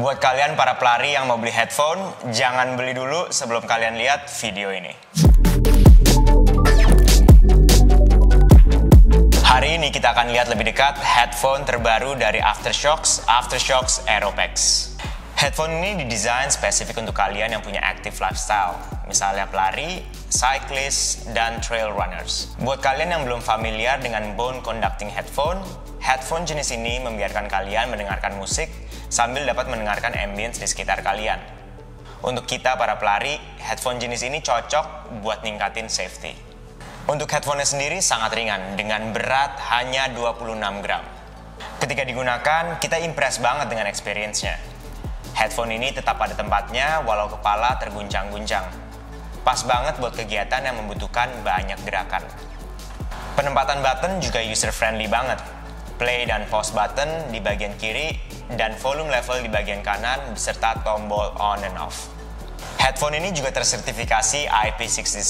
Buat kalian para pelari yang mau beli headphone, jangan beli dulu sebelum kalian lihat video ini. Hari ini kita akan lihat lebih dekat headphone terbaru dari Aftershocks, Aftershocks Aeropex. Headphone ini didesain spesifik untuk kalian yang punya active lifestyle, misalnya pelari, cyclist, dan trail runners. Buat kalian yang belum familiar dengan bone conducting headphone, headphone jenis ini membiarkan kalian mendengarkan musik sambil dapat mendengarkan ambience di sekitar kalian. Untuk kita para pelari, headphone jenis ini cocok buat ningkatin safety. Untuk headphone sendiri sangat ringan dengan berat hanya 26 gram. Ketika digunakan, kita impress banget dengan experience-nya. Headphone ini tetap pada tempatnya walau kepala terguncang-guncang. Pas banget buat kegiatan yang membutuhkan banyak gerakan. Penempatan button juga user friendly banget. Play dan pause button di bagian kiri dan volume level di bagian kanan beserta tombol on and off. Headphone ini juga tersertifikasi IP67,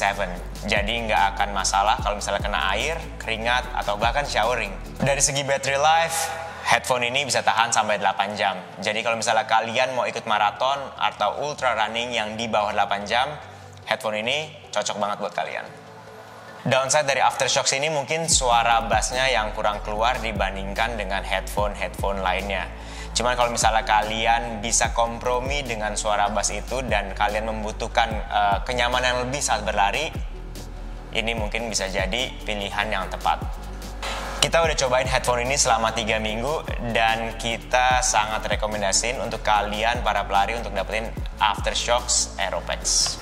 jadi nggak akan masalah kalau misalnya kena air, keringat, atau bahkan showering. Dari segi battery life, headphone ini bisa tahan sampai 8 jam. Jadi kalau misalnya kalian mau ikut maraton atau ultra running yang di bawah 8 jam, headphone ini cocok banget buat kalian. Downside dari Aftershocks ini mungkin suara bassnya yang kurang keluar dibandingkan dengan headphone-headphone lainnya. Cuman kalau misalnya kalian bisa kompromi dengan suara bass itu dan kalian membutuhkan uh, kenyamanan lebih saat berlari, ini mungkin bisa jadi pilihan yang tepat. Kita udah cobain headphone ini selama 3 minggu dan kita sangat rekomendasiin untuk kalian para pelari untuk dapetin Aftershocks Aeropex.